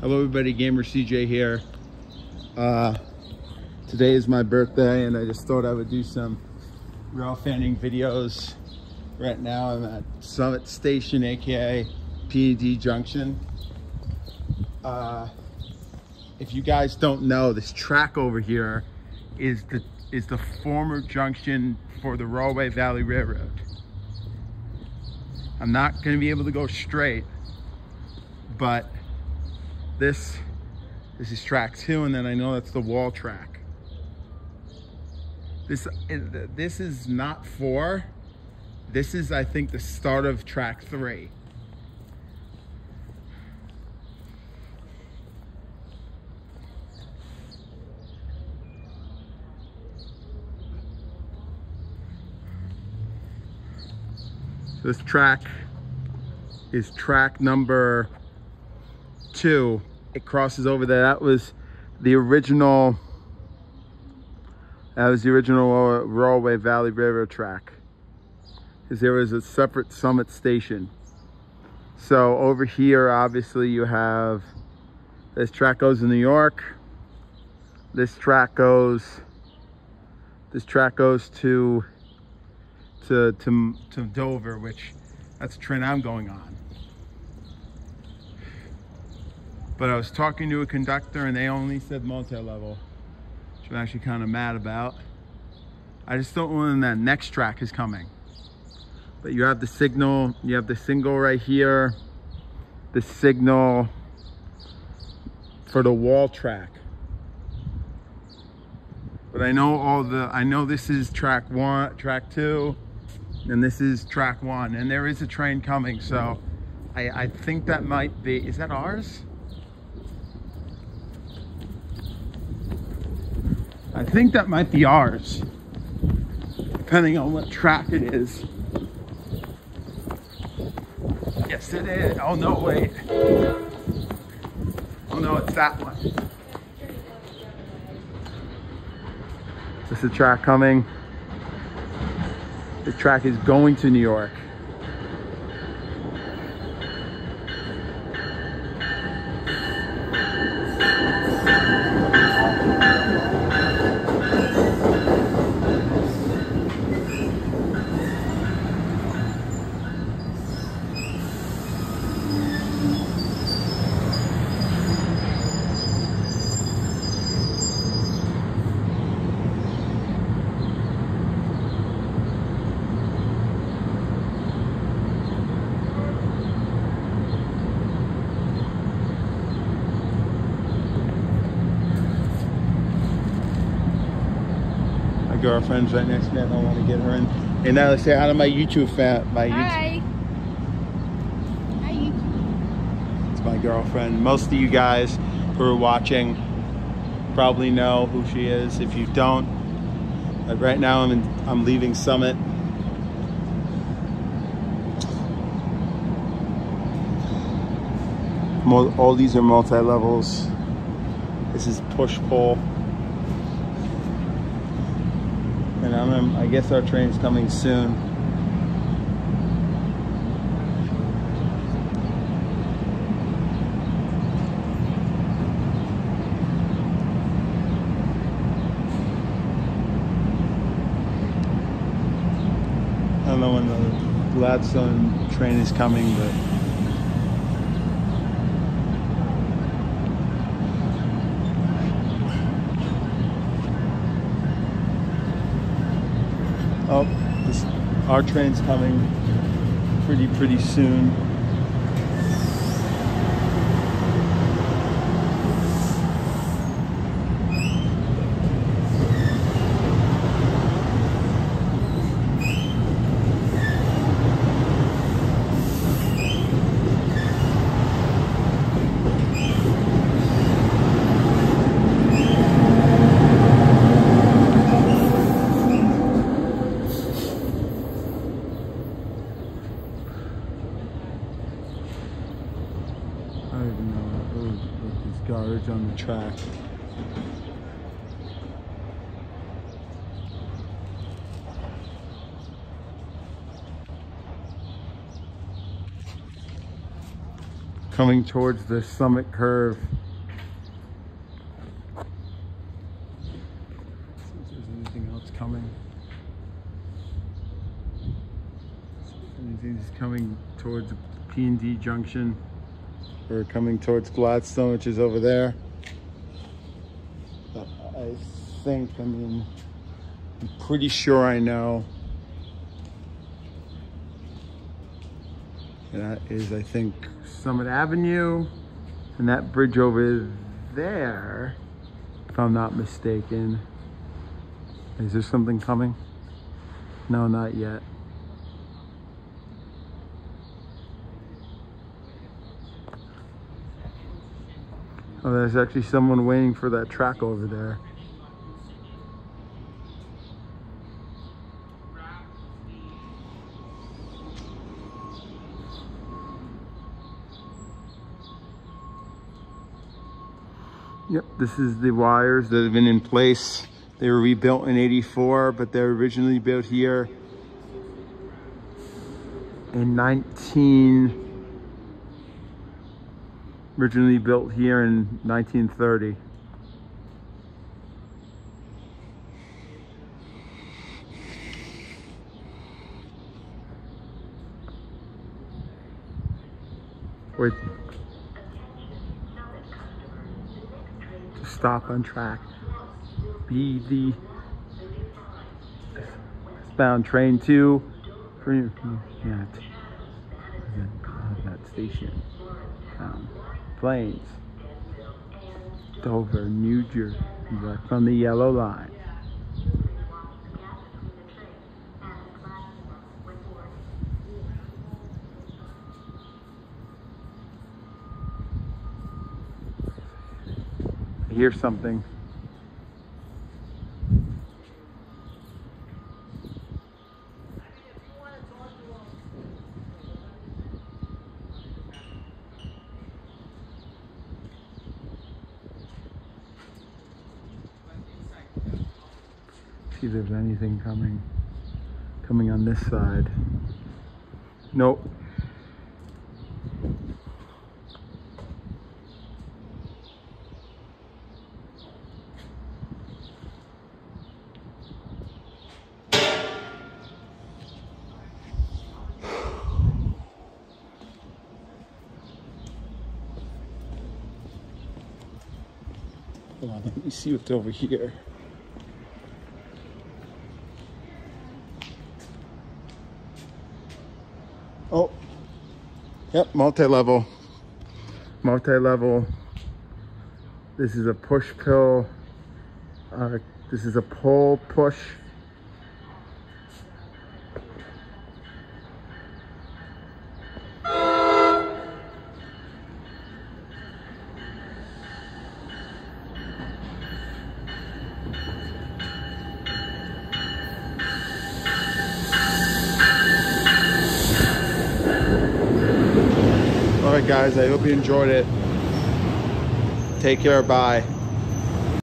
Hello everybody, Gamer CJ here. Uh, today is my birthday and I just thought I would do some rail fanning videos. Right now I'm at Summit Station, aka P&D Junction. Uh, if you guys don't know, this track over here is the is the former junction for the Rahway Valley Railroad. I'm not going to be able to go straight, but this this is track two, and then I know that's the wall track. This this is not four. This is, I think, the start of track three. This track is track number two. It crosses over there. That was the original, that was the original uh, Rahway Valley Railroad track. Because there was a separate summit station. So over here, obviously you have, this track goes to New York. This track goes, this track goes to to, to, to Dover, which that's the train I'm going on. But I was talking to a conductor and they only said multi-level, which I'm actually kind of mad about. I just don't know when that next track is coming. But you have the signal, you have the single right here, the signal for the wall track. But I know all the, I know this is track one, track two, and this is track one and there is a train coming so I, I think that might be is that ours I think that might be ours depending on what track it is. Yes it is. Oh no wait. Oh no it's that one. This is a track coming. The track is going to New York. Girlfriend's right next to me. I don't want to get her in. And now let's say hi to my YouTube fan. My Hi. YouTube. Hi, YouTube. It's my girlfriend. Most of you guys who are watching probably know who she is. If you don't, right now I'm in, I'm leaving Summit. All these are multi-levels. This is push-pull. And I'm, I guess our train's coming soon. I don't know when the Gladstone train is coming, but Oh, this, our train's coming pretty, pretty soon. garbage on the track. coming towards the summit curve. See if there's anything else coming. Anything's coming towards P&D Junction. We're coming towards Gladstone, which is over there. I think, I mean, I'm pretty sure I know. That is, I think, Summit Avenue. And that bridge over there, if I'm not mistaken. Is there something coming? No, not yet. Oh, there's actually someone waiting for that track over there. Yep, this is the wires that have been in place. They were rebuilt in 84, but they were originally built here in 19, originally built here in 1930. Wait. Stop on track. Be the bound train to yeah, that station. Um, Dover, New Jersey, from the yellow line. I hear something. See if there's anything coming coming on this side. Nope. Hold on, let me see what's over here. Oh, yep, multi-level, multi-level. This is a push pill. Uh, this is a pull push. All guys, I hope you enjoyed it. Take care. Bye.